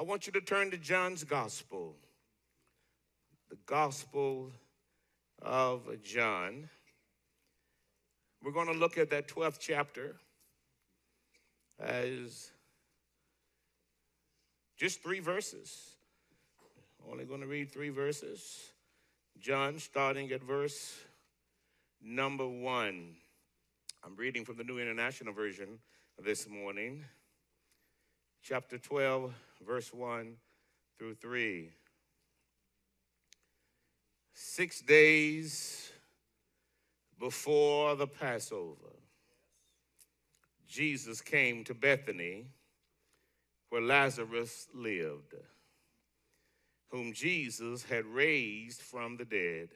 I want you to turn to John's Gospel, the Gospel of John. We're going to look at that 12th chapter as just three verses. Only going to read three verses. John, starting at verse number one. I'm reading from the New International Version this morning, chapter 12, verse 1 through 3. Six days before the Passover, Jesus came to Bethany where Lazarus lived, whom Jesus had raised from the dead.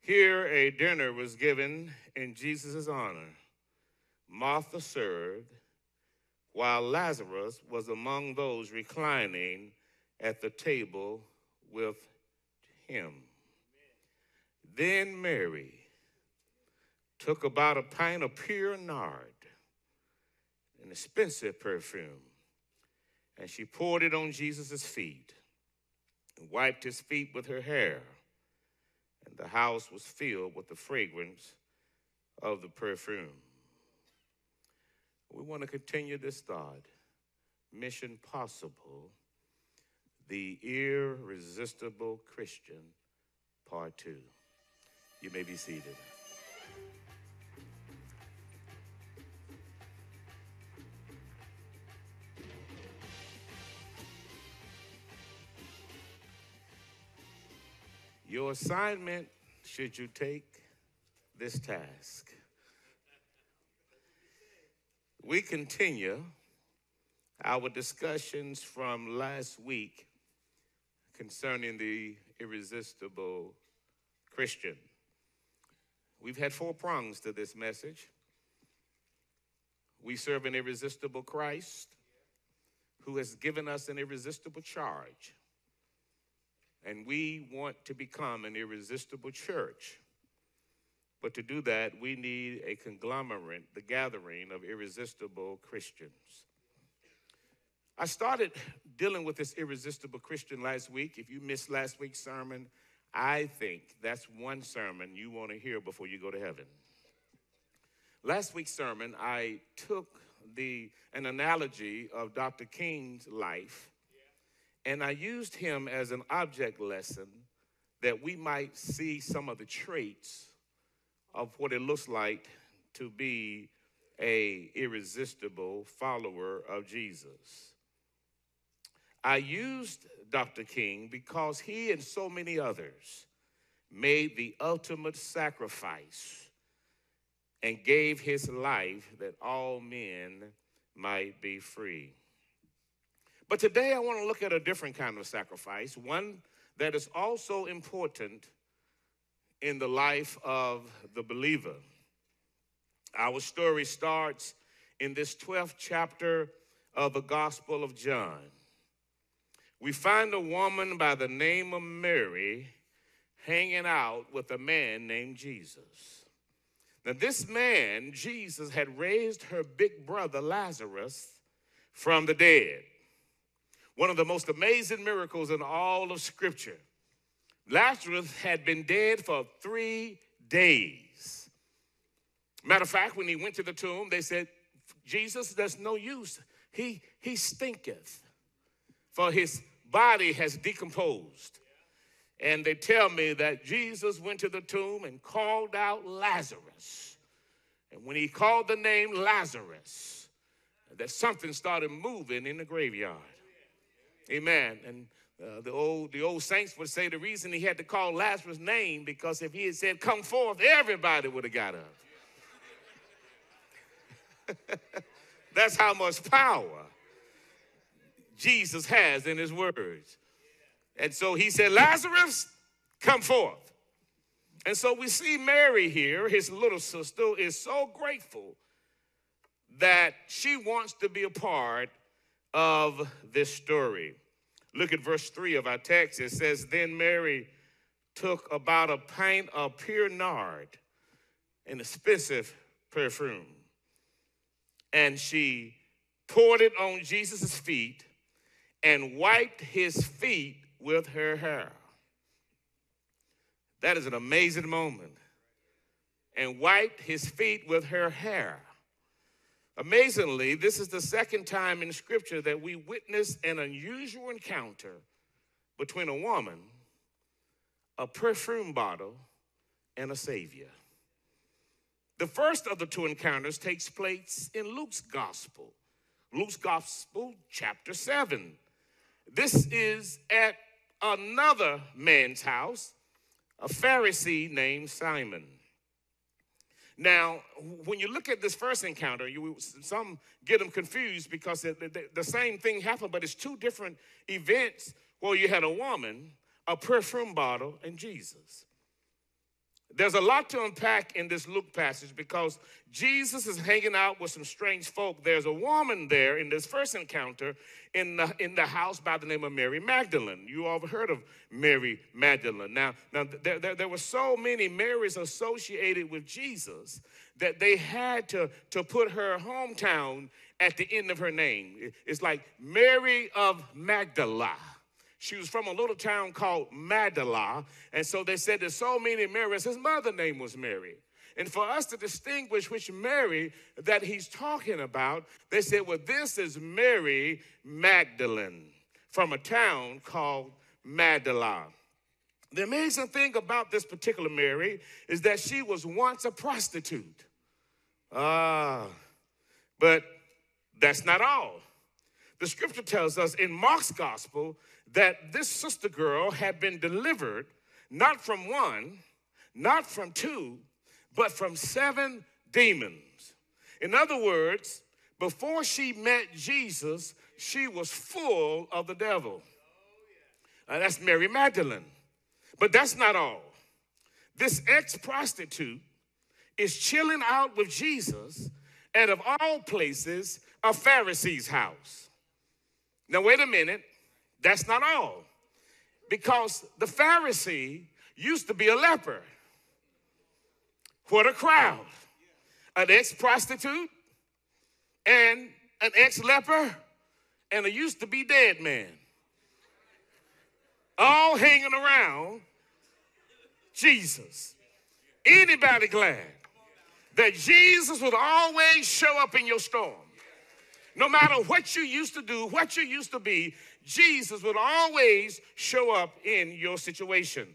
Here a dinner was given in Jesus' honor. Martha served, while Lazarus was among those reclining at the table with him. Then Mary took about a pint of pure nard, an expensive perfume, and she poured it on Jesus' feet and wiped his feet with her hair. And the house was filled with the fragrance of the perfume. We want to continue this thought. Mission possible. The irresistible Christian, part two. You may be seated. Your assignment, should you take this task, we continue our discussions from last week concerning the irresistible Christian. We've had four prongs to this message. We serve an irresistible Christ who has given us an irresistible charge. And we want to become an irresistible church. But to do that, we need a conglomerate, the gathering of irresistible Christians. I started dealing with this irresistible Christian last week. If you missed last week's sermon, I think that's one sermon you want to hear before you go to heaven. Last week's sermon, I took the an analogy of Dr. King's life and I used him as an object lesson that we might see some of the traits of what it looks like to be a irresistible follower of Jesus. I used Dr. King because he and so many others made the ultimate sacrifice and gave his life that all men might be free. But today I want to look at a different kind of sacrifice, one that is also important in the life of the believer. Our story starts in this 12th chapter of the Gospel of John. We find a woman by the name of Mary hanging out with a man named Jesus. Now, this man, Jesus, had raised her big brother Lazarus from the dead one of the most amazing miracles in all of Scripture. Lazarus had been dead for three days. Matter of fact, when he went to the tomb, they said, Jesus, there's no use. He, he stinketh, for his body has decomposed. And they tell me that Jesus went to the tomb and called out Lazarus. And when he called the name Lazarus, that something started moving in the graveyard. Amen. And uh, the old the old saints would say the reason he had to call Lazarus' name because if he had said come forth, everybody would have got up. That's how much power Jesus has in his words. And so he said, Lazarus, come forth. And so we see Mary here, his little sister, is so grateful that she wants to be a part of this story. Look at verse 3 of our text. It says, Then Mary took about a pint of pure nard, an expensive perfume, and she poured it on Jesus' feet and wiped his feet with her hair. That is an amazing moment. And wiped his feet with her hair. Amazingly, this is the second time in Scripture that we witness an unusual encounter between a woman, a perfume bottle, and a Savior. The first of the two encounters takes place in Luke's Gospel, Luke's Gospel, chapter 7. This is at another man's house, a Pharisee named Simon. Now, when you look at this first encounter, you, some get them confused because the, the, the same thing happened, but it's two different events where you had a woman, a perfume bottle, and Jesus. There's a lot to unpack in this Luke passage because Jesus is hanging out with some strange folk. There's a woman there in this first encounter in the, in the house by the name of Mary Magdalene. You all have heard of Mary Magdalene. Now, now there, there, there were so many Marys associated with Jesus that they had to, to put her hometown at the end of her name. It's like Mary of Magdala. She was from a little town called Magdala. And so they said there's so many Marys. His mother name was Mary. And for us to distinguish which Mary that he's talking about, they said, well, this is Mary Magdalene from a town called Magdala. The amazing thing about this particular Mary is that she was once a prostitute. Ah, but that's not all. The scripture tells us in Mark's gospel that this sister girl had been delivered not from one, not from two, but from seven demons. In other words, before she met Jesus, she was full of the devil. Uh, that's Mary Magdalene. But that's not all. This ex prostitute is chilling out with Jesus at, of all places, a Pharisee's house. Now, wait a minute. That's not all. Because the Pharisee used to be a leper. What a crowd. An ex prostitute and an ex leper and a used to be dead man. All hanging around Jesus. Anybody glad that Jesus would always show up in your storm? No matter what you used to do, what you used to be, Jesus would always show up in your situation.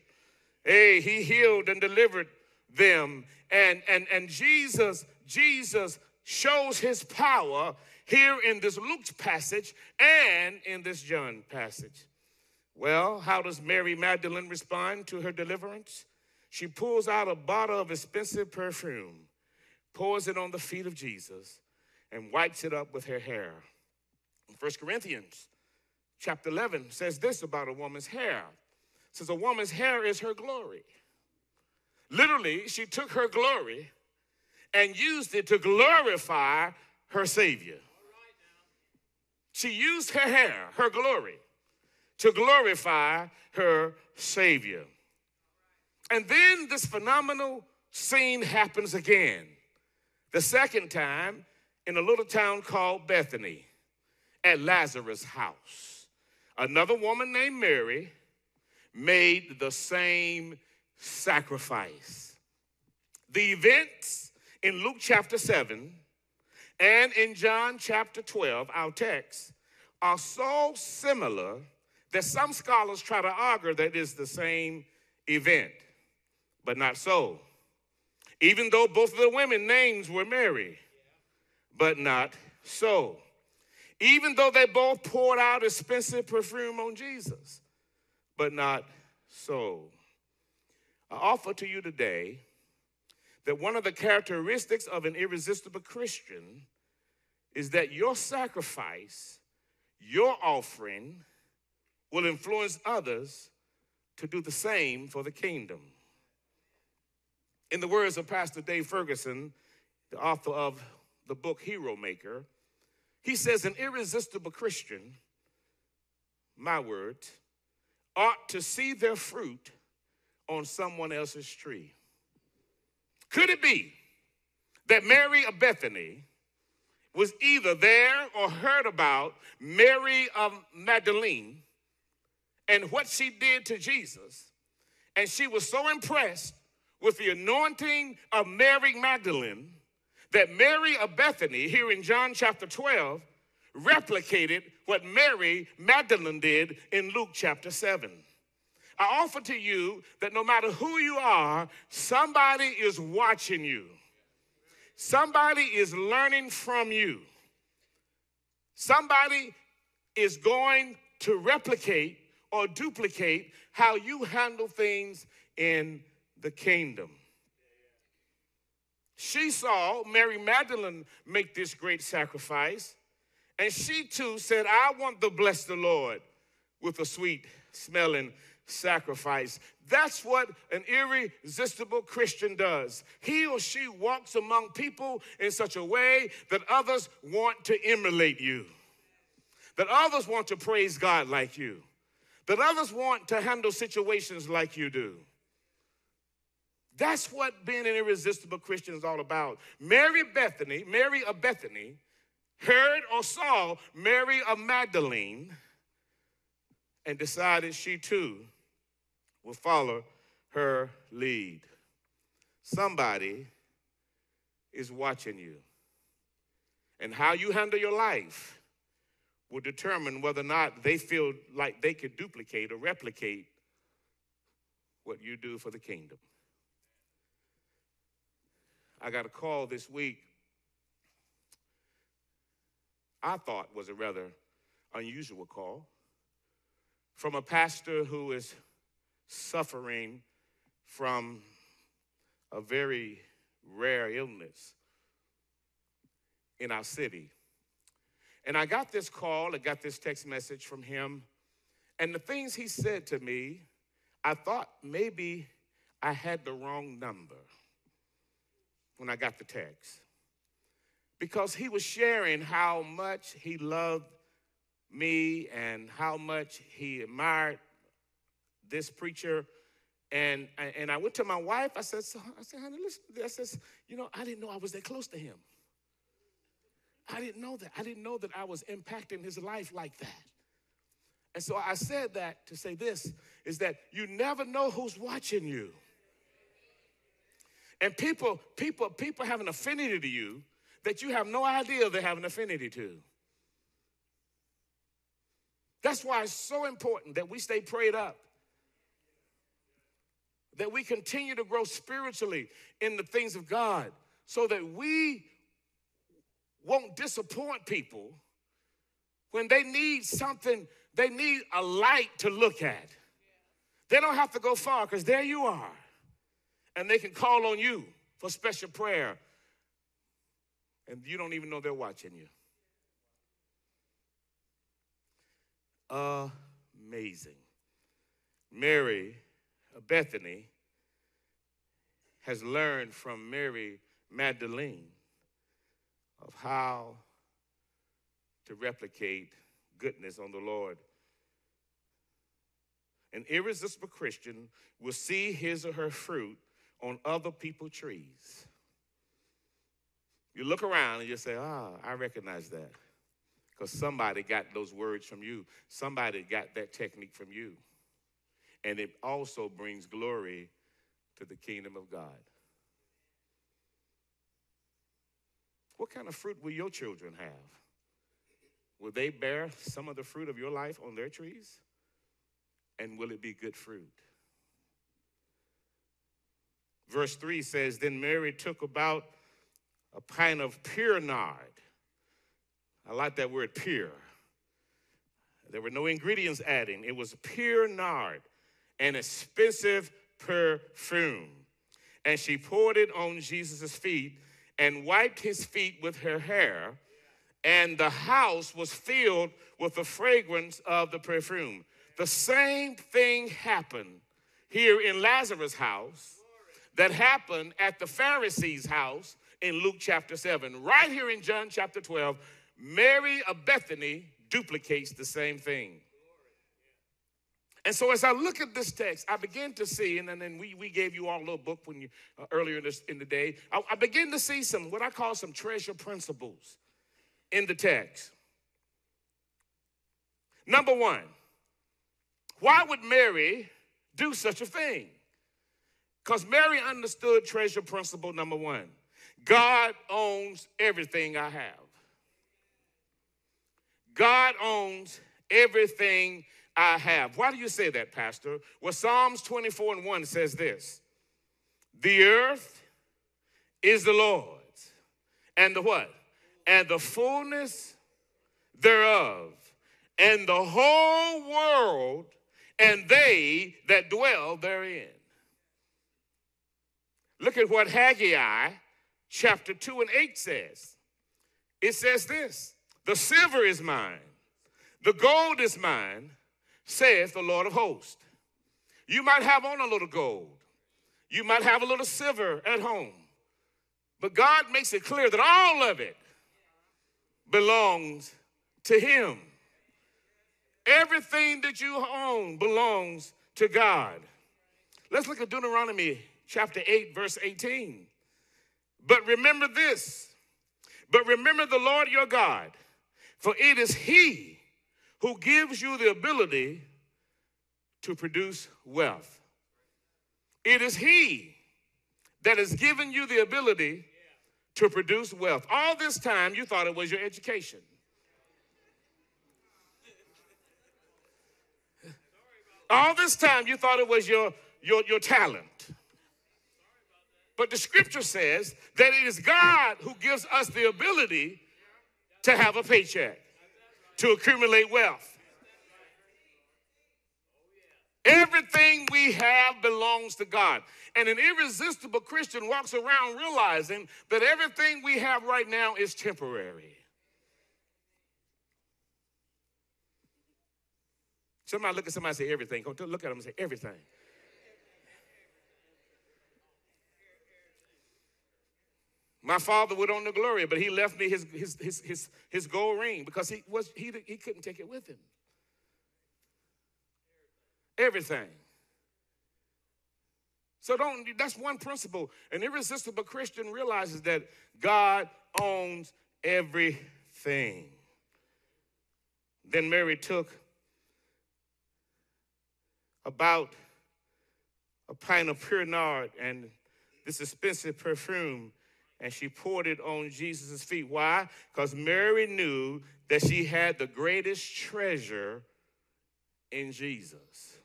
Hey, he healed and delivered them. And, and, and Jesus, Jesus shows his power here in this Luke's passage and in this John passage. Well, how does Mary Magdalene respond to her deliverance? She pulls out a bottle of expensive perfume, pours it on the feet of Jesus, and wipes it up with her hair. In 1 Corinthians chapter 11 says this about a woman's hair. It says a woman's hair is her glory. Literally, she took her glory and used it to glorify her Savior. She used her hair, her glory, to glorify her Savior. And then this phenomenal scene happens again. The second time in a little town called Bethany at Lazarus' house another woman named Mary made the same sacrifice. The events in Luke chapter 7 and in John chapter 12, our text, are so similar that some scholars try to argue that it's the same event, but not so. Even though both of the women names were Mary, but not so even though they both poured out expensive perfume on Jesus, but not so. I offer to you today that one of the characteristics of an irresistible Christian is that your sacrifice, your offering, will influence others to do the same for the kingdom. In the words of Pastor Dave Ferguson, the author of the book Hero Maker, he says, an irresistible Christian, my word, ought to see their fruit on someone else's tree. Could it be that Mary of Bethany was either there or heard about Mary of Magdalene and what she did to Jesus. And she was so impressed with the anointing of Mary Magdalene that Mary of Bethany, here in John chapter 12, replicated what Mary Magdalene did in Luke chapter 7. I offer to you that no matter who you are, somebody is watching you. Somebody is learning from you. Somebody is going to replicate or duplicate how you handle things in the kingdom. She saw Mary Magdalene make this great sacrifice, and she too said, I want to bless the Lord with a sweet smelling sacrifice. That's what an irresistible Christian does. He or she walks among people in such a way that others want to emulate you, that others want to praise God like you, that others want to handle situations like you do. That's what being an irresistible Christian is all about. Mary Bethany, Mary of Bethany, heard or saw Mary of Magdalene and decided she too will follow her lead. Somebody is watching you. And how you handle your life will determine whether or not they feel like they could duplicate or replicate what you do for the kingdom. I got a call this week. I thought was a rather unusual call from a pastor who is suffering from a very rare illness in our city. And I got this call, I got this text message from him, and the things he said to me, I thought maybe I had the wrong number when I got the text. Because he was sharing how much he loved me and how much he admired this preacher. And, and I went to my wife. I said, so, I said, honey, listen I said, you know, I didn't know I was that close to him. I didn't know that. I didn't know that I was impacting his life like that. And so I said that to say this is that you never know who's watching you. And people, people, people have an affinity to you that you have no idea they have an affinity to. That's why it's so important that we stay prayed up that we continue to grow spiritually in the things of God so that we won't disappoint people when they need something, they need a light to look at. They don't have to go far because there you are. And they can call on you for special prayer. And you don't even know they're watching you. Amazing. Mary uh, Bethany has learned from Mary Magdalene of how to replicate goodness on the Lord. An irresistible Christian will see his or her fruit on other people's trees. You look around and you say, ah, oh, I recognize that. Because somebody got those words from you. Somebody got that technique from you and it also brings glory to the kingdom of God. What kind of fruit will your children have? Will they bear some of the fruit of your life on their trees? And will it be good fruit? Verse 3 says Then Mary took about a pint of pure nard. I like that word pure. There were no ingredients adding, it was pure nard an expensive perfume. And she poured it on Jesus' feet and wiped his feet with her hair. And the house was filled with the fragrance of the perfume. The same thing happened here in Lazarus' house that happened at the Pharisees' house in Luke chapter 7. Right here in John chapter 12, Mary of Bethany duplicates the same thing. And so as I look at this text, I begin to see, and then we, we gave you all a little book when you uh, earlier in, this, in the day, I, I begin to see some what I call some treasure principles in the text. Number one, why would Mary do such a thing? Because Mary understood treasure principle number one God owns everything I have. God owns everything I have. Why do you say that, Pastor? Well, Psalms 24 and 1 says this The earth is the Lord's, and the what? And the fullness thereof, and the whole world, and they that dwell therein. Look at what Haggai chapter 2 and 8 says. It says this The silver is mine, the gold is mine, saith the Lord of hosts. You might have on a little gold, you might have a little silver at home, but God makes it clear that all of it belongs to Him. Everything that you own belongs to God. Let's look at Deuteronomy chapter 8, verse 18. But remember this, but remember the Lord your God, for it is He who gives you the ability to produce wealth. It is He that has given you the ability to produce wealth. All this time, you thought it was your education. All this time, you thought it was your, your, your talent. But the scripture says that it is God who gives us the ability to have a paycheck, to accumulate wealth. Everything we have belongs to God. And an irresistible Christian walks around realizing that everything we have right now is temporary. Somebody look at somebody and say everything. Go look at them and say everything. My father would own the glory, but he left me his, his, his, his, his gold ring because he, was, he, he couldn't take it with him. Everything. So don't, that's one principle. An irresistible Christian realizes that God owns everything. Then Mary took about a pint of pure nard and this expensive perfume and she poured it on Jesus' feet. Why? Because Mary knew that she had the greatest treasure in Jesus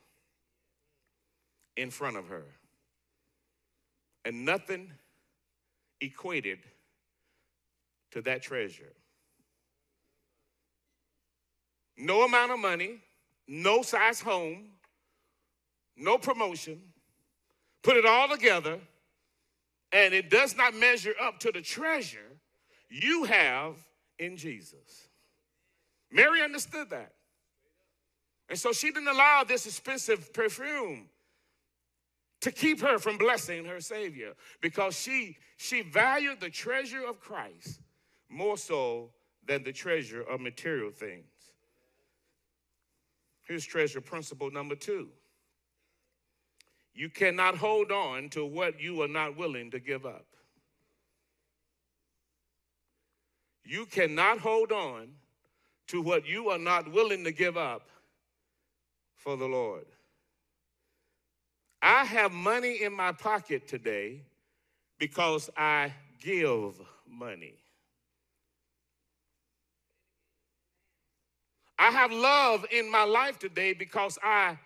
in front of her. And nothing equated to that treasure. No amount of money, no size home, no promotion. Put it all together and it does not measure up to the treasure you have in Jesus. Mary understood that. And so she didn't allow this expensive perfume to keep her from blessing her Savior because she, she valued the treasure of Christ more so than the treasure of material things. Here's treasure principle number two you cannot hold on to what you are not willing to give up. You cannot hold on to what you are not willing to give up for the Lord. I have money in my pocket today because I give money. I have love in my life today because I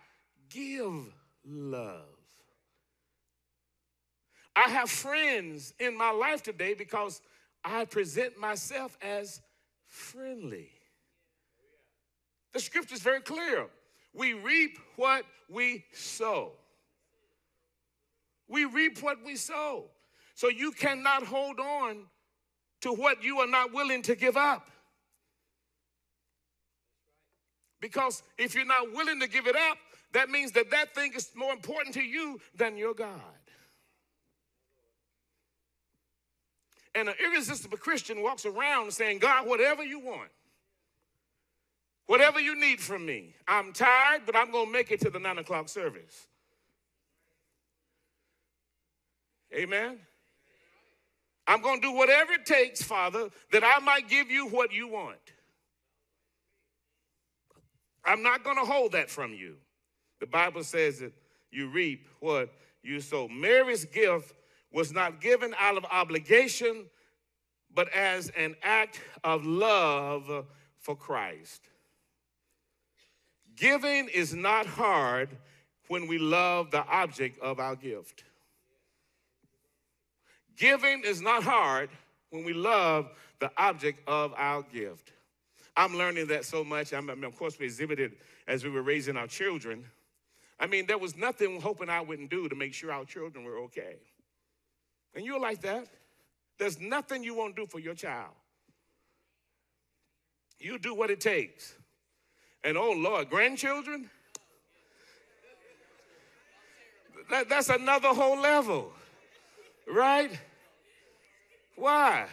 give love. I have friends in my life today because I present myself as friendly. The scripture is very clear. We reap what we sow. We reap what we sow. So you cannot hold on to what you are not willing to give up. Because if you're not willing to give it up, that means that that thing is more important to you than your God. And an irresistible Christian walks around saying, God, whatever you want, whatever you need from me, I'm tired, but I'm going to make it to the nine o'clock service. Amen. I'm going to do whatever it takes, Father, that I might give you what you want. I'm not going to hold that from you. The Bible says that you reap what you sow. Mary's gift was not given out of obligation, but as an act of love for Christ. Giving is not hard when we love the object of our gift. Giving is not hard when we love the object of our gift. I'm learning that so much. I'm, of course, we exhibited as we were raising our children. I mean, there was nothing hoping I wouldn't do to make sure our children were okay. And you're like that. There's nothing you won't do for your child. You do what it takes. And oh Lord, grandchildren, that, that's another whole level, right? Why?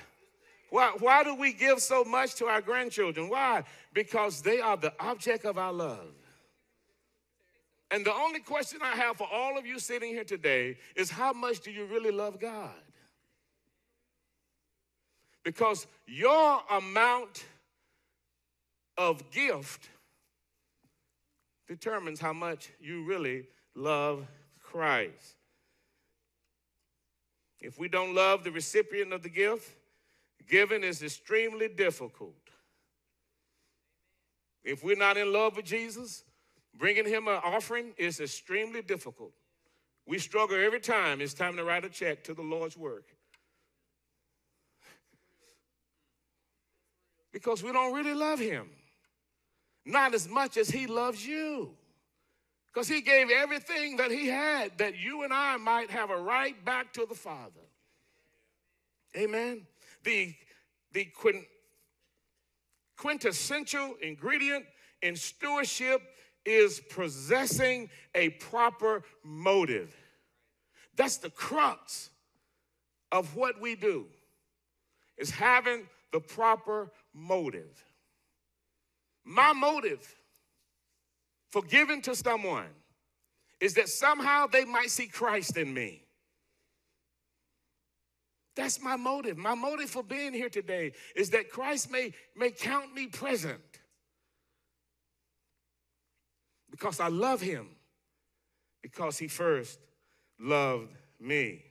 Why, why do we give so much to our grandchildren? Why? Because they are the object of our love. And the only question I have for all of you sitting here today is how much do you really love God? Because your amount of gift determines how much you really love Christ. If we don't love the recipient of the gift, giving is extremely difficult. If we're not in love with Jesus, bringing him an offering is extremely difficult. We struggle every time it's time to write a check to the Lord's work. Because we don't really love him. Not as much as he loves you. Because he gave everything that he had that you and I might have a right back to the Father. Amen. The, the quint- quintessential ingredient in stewardship is possessing a proper motive. That's the crux of what we do, is having the proper motive. My motive for giving to someone is that somehow they might see Christ in me. That's my motive. My motive for being here today is that Christ may, may count me present because I love him, because he first loved me.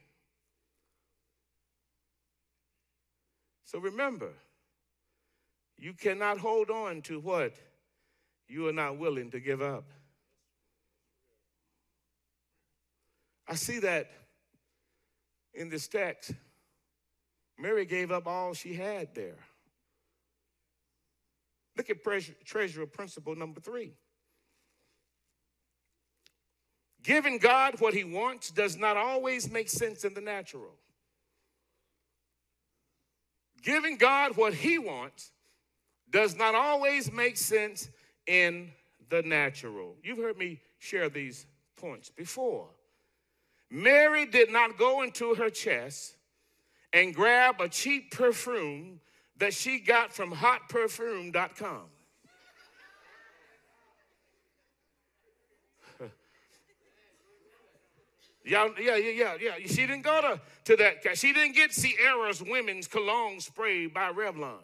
So remember, you cannot hold on to what you are not willing to give up. I see that in this text. Mary gave up all she had there. Look at treasurer principle number three. Giving God what he wants does not always make sense in the natural. Giving God what he wants does not always make sense in the natural. You've heard me share these points before. Mary did not go into her chest and grab a cheap perfume that she got from hotperfume.com. Yeah, yeah, yeah, yeah. She didn't go to, to that. She didn't get Ciara's women's cologne spray by Revlon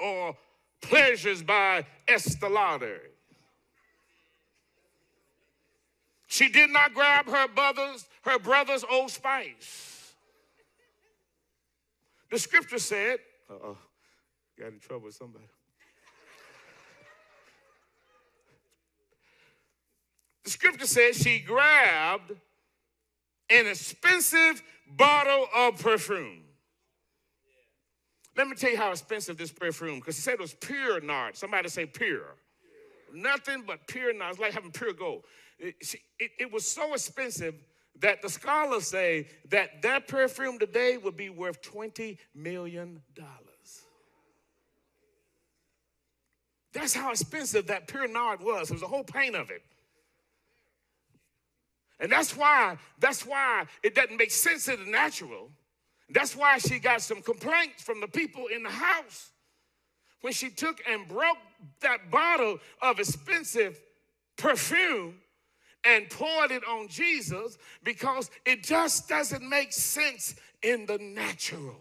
or Pleasures by Estee Lauder. She did not grab her brother's, her brother's Old Spice. The scripture said, uh-oh, got in trouble with somebody. The scripture says she grabbed an expensive bottle of perfume. Let me tell you how expensive this perfume, because he said it was pure nard. Somebody say pure. Nothing but pure nard. It's like having pure gold. It, it, it was so expensive that the scholars say that that perfume today would be worth $20 million. That's how expensive that pure nard was. It was a whole paint of it. And that's why, that's why it doesn't make sense in the natural. That's why she got some complaints from the people in the house when she took and broke that bottle of expensive perfume and poured it on Jesus because it just doesn't make sense in the natural.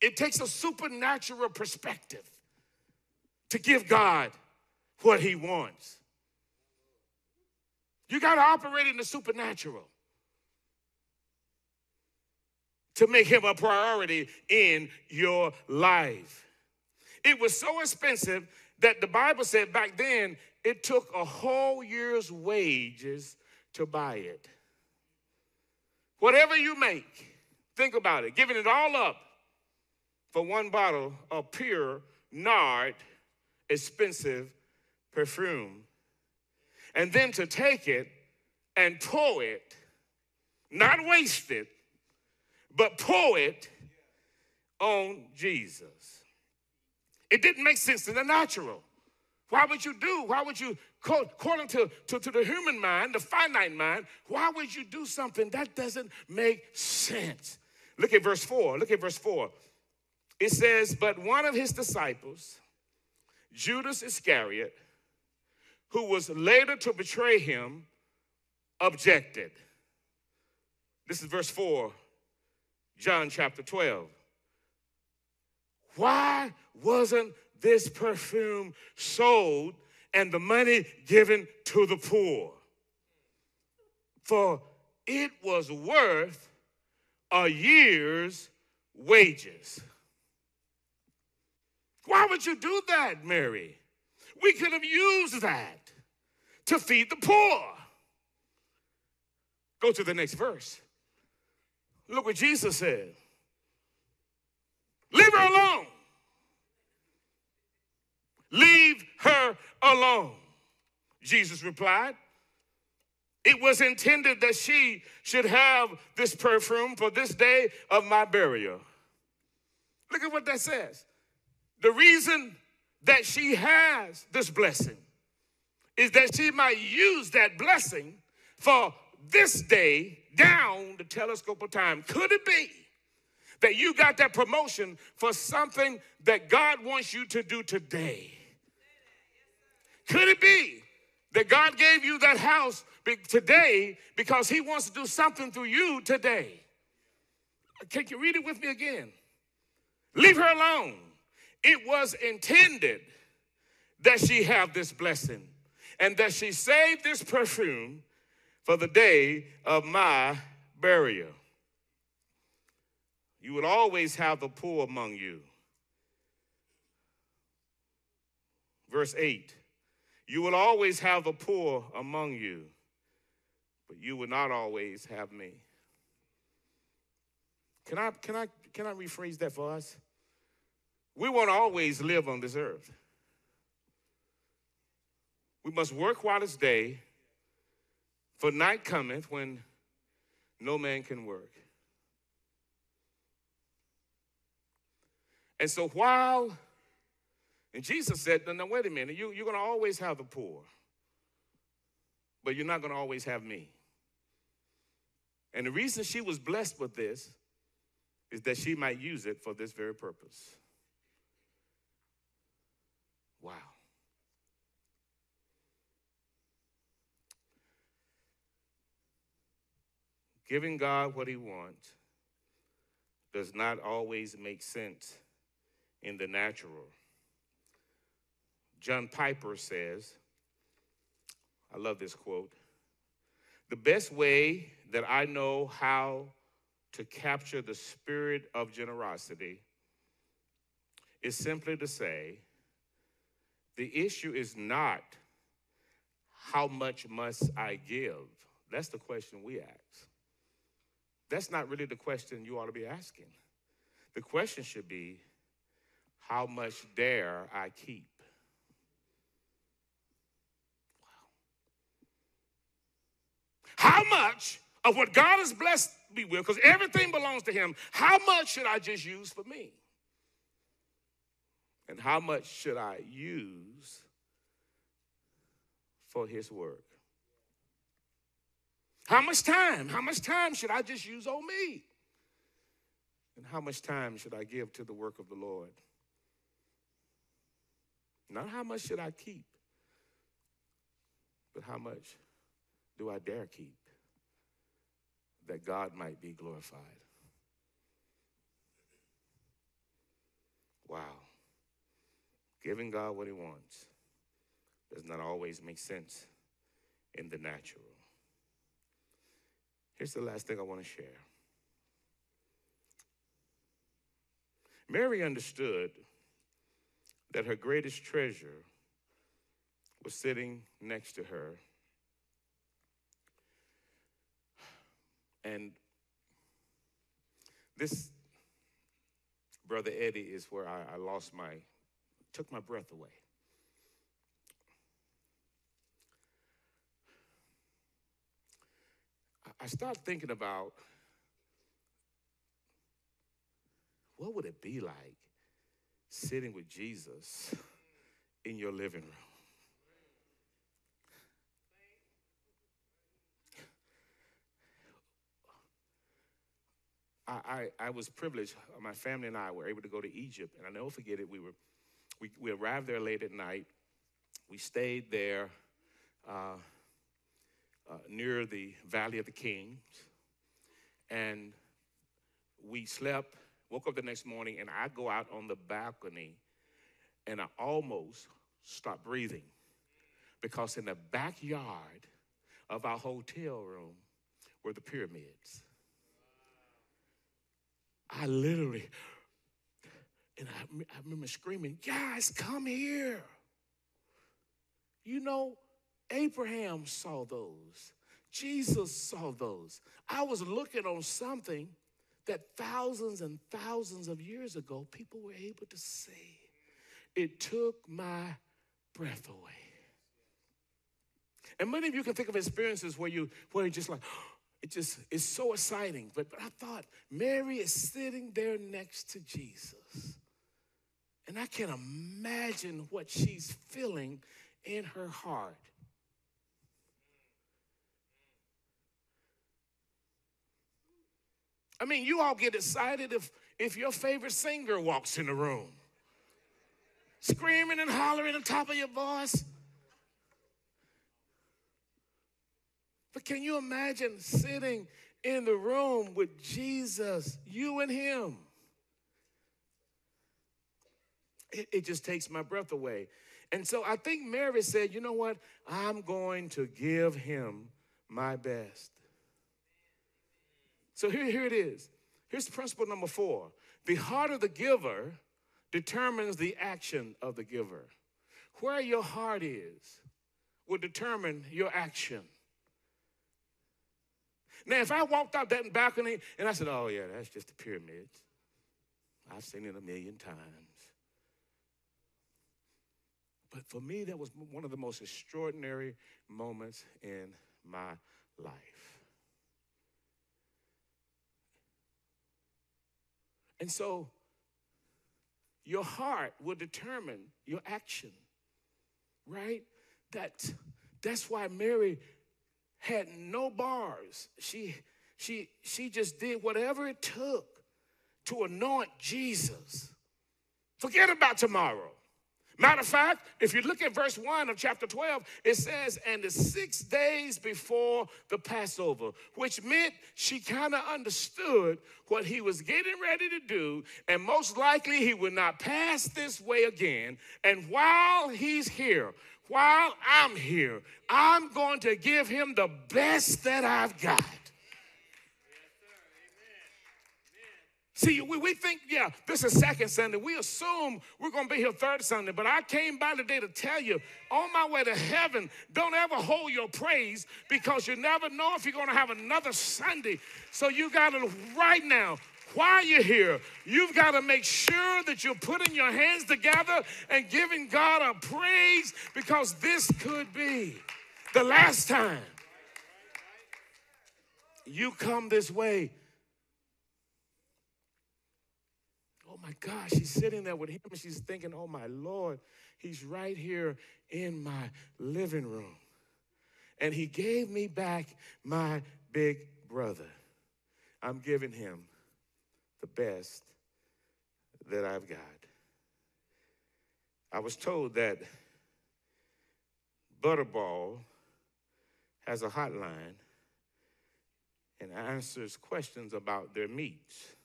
It takes a supernatural perspective to give God what he wants. You got to operate in the supernatural to make him a priority in your life. It was so expensive that the Bible said back then it took a whole year's wages to buy it. Whatever you make, think about it, giving it all up for one bottle of pure, nard, expensive perfume. And then to take it and pour it, not waste it, but pour it on Jesus. It didn't make sense in the natural. Why would you do? Why would you, according to, to, to the human mind, the finite mind, why would you do something that doesn't make sense? Look at verse 4. Look at verse 4. It says, But one of his disciples, Judas Iscariot, who was later to betray him, objected. This is verse 4, John chapter 12. Why wasn't this perfume sold and the money given to the poor. For it was worth a year's wages. Why would you do that, Mary? We could have used that to feed the poor. Go to the next verse. Look what Jesus said. Leave her alone. Leave her alone. Jesus replied, It was intended that she should have this perfume for this day of my burial. Look at what that says. The reason that she has this blessing is that she might use that blessing for this day down the telescope of time. Could it be that you got that promotion for something that God wants you to do today? Could it be that God gave you that house today because He wants to do something through you today? Can you read it with me again? Leave her alone. It was intended that she have this blessing and that she save this perfume for the day of my burial. You will always have the poor among you. Verse 8 you will always have the poor among you, but you will not always have me. Can I, can I, can I rephrase that for us? We won't always live on this earth. We must work while it's day, for night cometh when no man can work. And so while and Jesus said, no, no, wait a minute, you, you're going to always have the poor, but you're not going to always have me. And the reason she was blessed with this is that she might use it for this very purpose. Wow. Giving God what he wants does not always make sense in the natural. John Piper says, I love this quote the best way that I know how to capture the spirit of generosity is simply to say, the issue is not how much must I give? That's the question we ask. That's not really the question you ought to be asking. The question should be, how much dare I keep? How much of what God has blessed me with, because everything belongs to Him, how much should I just use for me? And how much should I use for His work? How much time? How much time should I just use on me? And how much time should I give to the work of the Lord? Not how much should I keep, but how much do I dare keep that God might be glorified? Wow. Giving God what He wants does not always make sense in the natural. Here's the last thing I want to share. Mary understood that her greatest treasure was sitting next to her. And this, Brother Eddie, is where I, I lost my, took my breath away. I started thinking about what would it be like sitting with Jesus in your living room? I, I, I, was privileged. My family and I were able to go to Egypt, and I never forget it. We were, we, we arrived there late at night. We stayed there. Uh, uh, near the Valley of the Kings. And we slept, woke up the next morning, and I go out on the balcony and I almost stopped breathing because in the backyard of our hotel room were the pyramids. I literally, and I, I remember screaming, guys, come here. You know, Abraham saw those. Jesus saw those. I was looking on something that thousands and thousands of years ago people were able to see. It took my breath away. And many of you can think of experiences where you where you just like it just is so exciting. But, but I thought Mary is sitting there next to Jesus. And I can imagine what she's feeling in her heart I mean, you all get excited if, if your favorite singer walks in the room, screaming and hollering on top of your voice. But can you imagine sitting in the room with Jesus, you and him? It, it, just takes my breath away. And so I think Mary said, you know what? I'm going to give him my best. So here, here it is. Here's principle number four the heart of the giver determines the action of the giver. Where your heart is will determine your action. Now, if I walked out that balcony and I said, Oh, yeah, that's just the pyramids, I've seen it a million times. But for me, that was one of the most extraordinary moments in my life. And so your heart will determine your action, right? That that's why Mary had no bars. She she she just did whatever it took to anoint Jesus. Forget about tomorrow. Matter of fact, if you look at verse 1 of chapter 12, it says, and the six days before the Passover, which meant she kind of understood what he was getting ready to do, and most likely he would not pass this way again. And while he's here, while I'm here, I'm going to give him the best that I've got. See, we, we think, yeah, this is second Sunday. We assume we're going to be here third Sunday, but I came by today to tell you on my way to heaven, don't ever hold your praise because you never know if you're going to have another Sunday. So you got to, right now, while you're here, you've got to make sure that you're putting your hands together and giving God a praise because this could be the last time you come this way oh my gosh, she's sitting there with him and she's thinking, oh my Lord, he's right here in my living room. And he gave me back my big brother. I'm giving him the best that I've got. I was told that Butterball has a hotline and answers questions about their meats.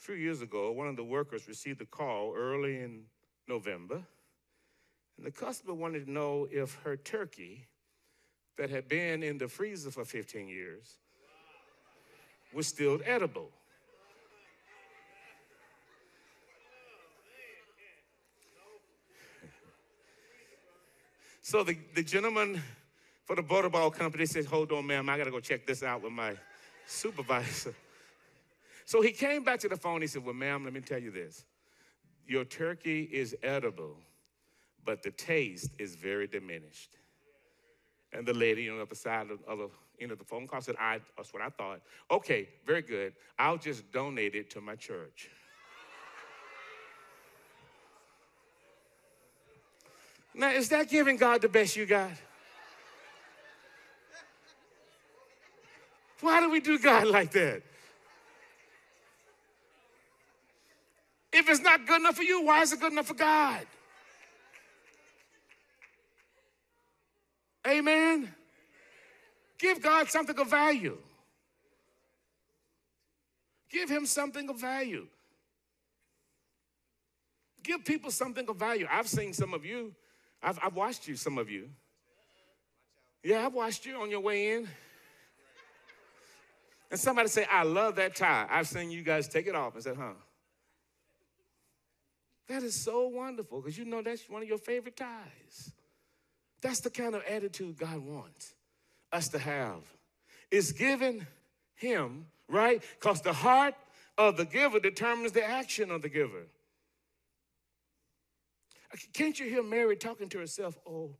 A few years ago, one of the workers received a call early in November, and the customer wanted to know if her turkey that had been in the freezer for 15 years was still edible. So the, the gentleman for the Butterball Company said, Hold on, ma'am, I gotta go check this out with my supervisor. So he came back to the phone. He said, Well, ma'am, let me tell you this. Your turkey is edible, but the taste is very diminished. And the lady on the other side of, the end of the phone call said, I, That's what I thought. Okay, very good. I'll just donate it to my church. Now, is that giving God the best you got? Why do we do God like that? If it's not good enough for you, why is it good enough for God? Amen. Give God something of value. Give him something of value. Give people something of value. I've seen some of you, I've, I've watched you, some of you. Yeah, I've watched you on your way in. And somebody say, I love that tie. I've seen you guys take it off and said, huh. That is so wonderful because you know that's one of your favorite ties. That's the kind of attitude God wants us to have. It's giving Him, right? Because the heart of the giver determines the action of the giver. Can't you hear Mary talking to herself? Oh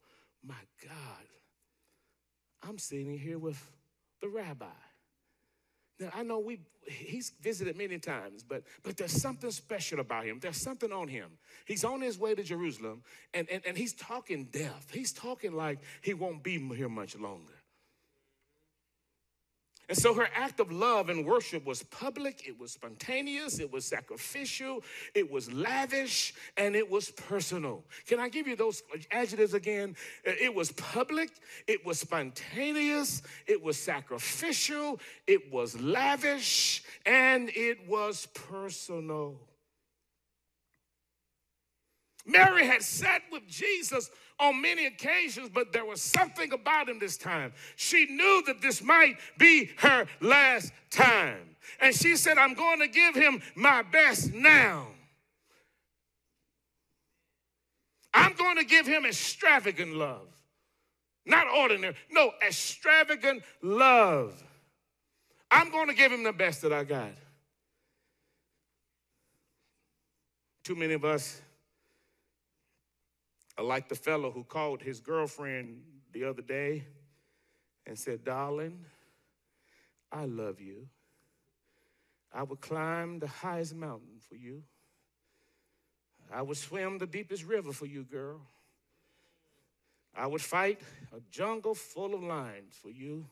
my God, I'm sitting here with the rabbi. I know we he's visited many times, but but there's something special about him. There's something on him. He's on his way to Jerusalem, and, and, and he's talking death. He's talking like he won't be here much longer. And so her act of love and worship was public, it was spontaneous, it was sacrificial, it was lavish, and it was personal. Can I give you those adjectives again? It was public, it was spontaneous, it was sacrificial, it was lavish, and it was personal. Mary had sat with Jesus on many occasions, but there was something about him this time. She knew that this might be her last time. And she said, I'm going to give him my best now. I'm going to give him extravagant love. Not ordinary, no, extravagant love. I'm going to give him the best that I got. Too many of us like the fellow who called his girlfriend the other day and said, Darling, I love you. I would climb the highest mountain for you. I would swim the deepest river for you, girl. I would fight a jungle full of lions for you.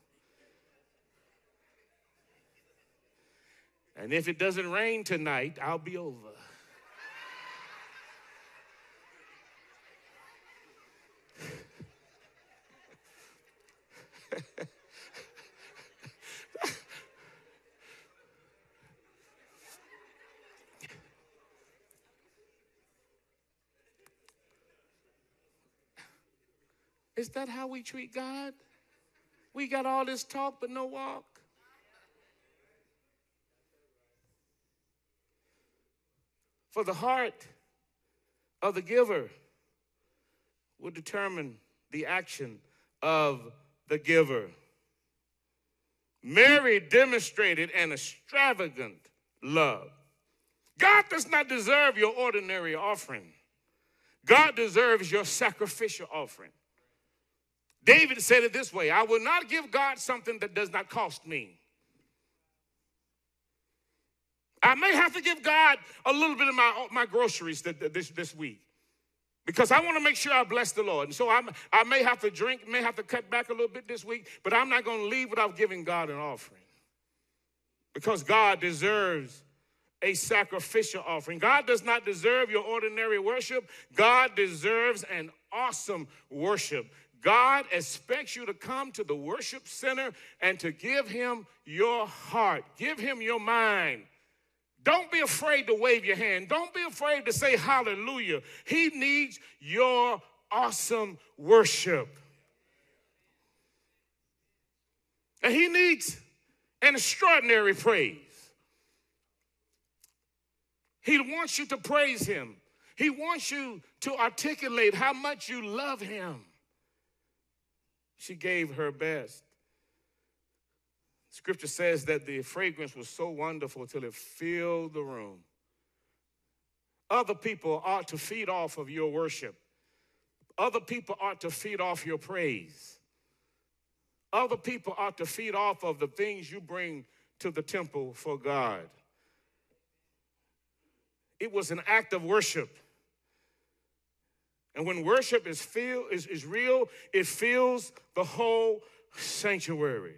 And if it doesn't rain tonight, I'll be over. Is that how we treat God? We got all this talk but no walk. For the heart of the giver will determine the action of the giver. Mary demonstrated an extravagant love. God does not deserve your ordinary offering. God deserves your sacrificial offering. David said it this way I will not give God something that does not cost me. I may have to give God a little bit of my, my groceries this, this week because I want to make sure I bless the Lord. And so I'm, I may have to drink, may have to cut back a little bit this week, but I'm not going to leave without giving God an offering because God deserves a sacrificial offering. God does not deserve your ordinary worship. God deserves an awesome worship. God expects you to come to the worship center and to give him your heart, give him your mind. Don't be afraid to wave your hand. Don't be afraid to say hallelujah. He needs your awesome worship. And he needs an extraordinary praise. He wants you to praise him. He wants you to articulate how much you love him. She gave her best. Scripture says that the fragrance was so wonderful till it filled the room. Other people ought to feed off of your worship. Other people ought to feed off your praise. Other people ought to feed off of the things you bring to the temple for God. It was an act of worship. And when worship is, feel, is, is real, it fills the whole sanctuary.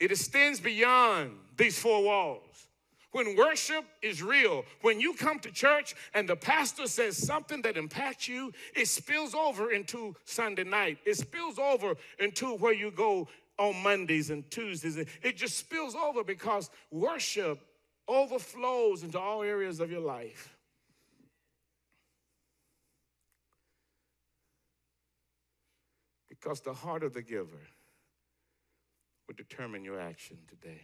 It extends beyond these four walls. When worship is real, when you come to church and the pastor says something that impacts you, it spills over into Sunday night. It spills over into where you go on Mondays and Tuesdays. It just spills over because worship overflows into all areas of your life. Because the heart of the giver will determine your action today.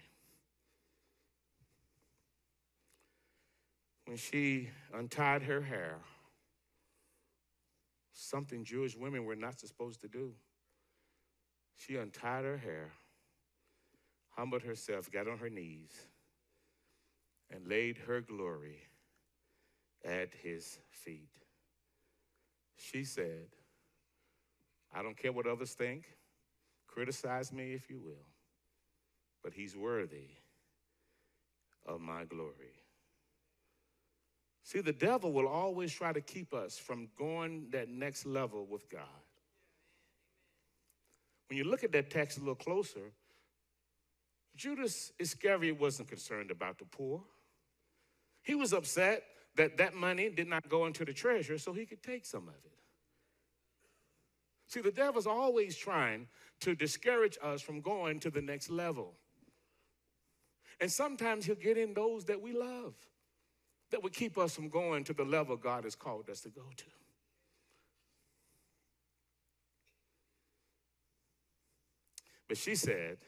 When she untied her hair, something Jewish women were not supposed to do. She untied her hair, humbled herself, got on her knees, and laid her glory at his feet. She said, I don't care what others think. Criticize me if you will. But he's worthy of my glory. See, the devil will always try to keep us from going that next level with God. When you look at that text a little closer, Judas Iscariot wasn't concerned about the poor. He was upset that that money did not go into the treasure so he could take some of it. See, the devil's always trying to discourage us from going to the next level. And sometimes he'll get in those that we love, that would keep us from going to the level God has called us to go to. But she said,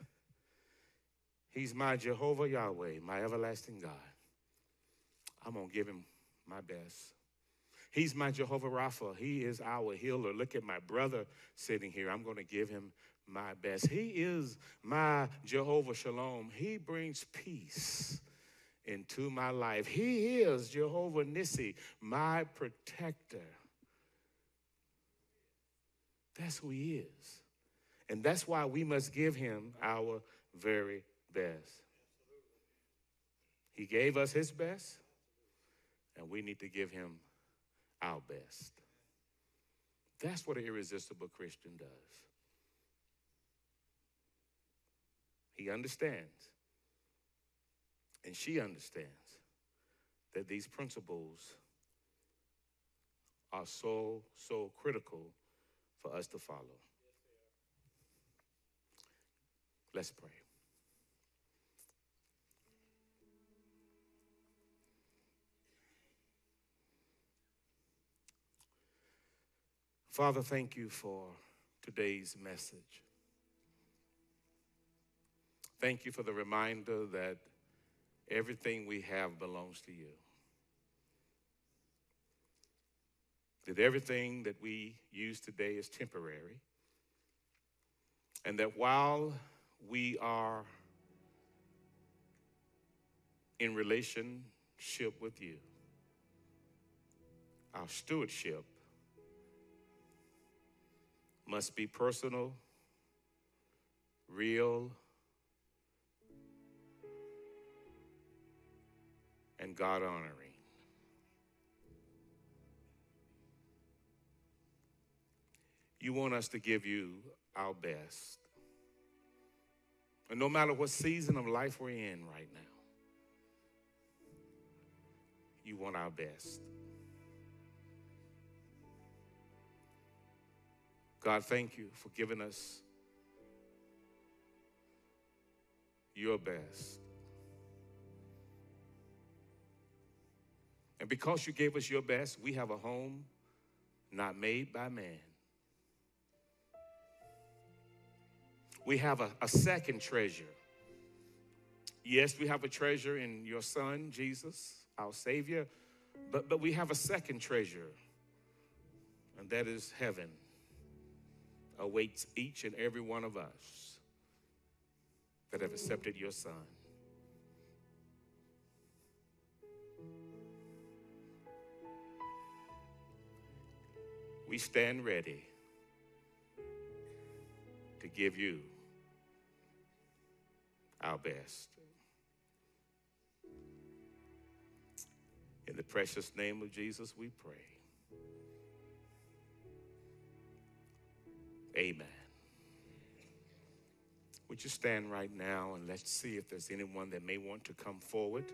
He's my Jehovah Yahweh, my everlasting God. I'm going to give him my best. He's my Jehovah Rapha. He is our healer. Look at my brother sitting here. I'm going to give him my best. He is my Jehovah Shalom. He brings peace into my life. He is Jehovah Nissi, my protector. That's who he is. And that's why we must give him our very best. He gave us his best, and we need to give him our best. That's what an irresistible Christian does. He understands, and she understands, that these principles are so, so critical for us to follow. Let's pray. Father, thank you for today's message. Thank you for the reminder that everything we have belongs to you. That everything that we use today is temporary. And that while we are in relationship with you, our stewardship must be personal, real, and God honoring. You want us to give you our best. And no matter what season of life we're in right now, you want our best. God, thank you for giving us your best. And because you gave us your best, we have a home not made by man. We have a, a second treasure. Yes, we have a treasure in your Son, Jesus, our Savior, but, but we have a second treasure, and that is heaven awaits each and every one of us that have accepted your Son. We stand ready to give you our best. In the precious name of Jesus, we pray. Amen. Would you stand right now and let's see if there's anyone that may want to come forward?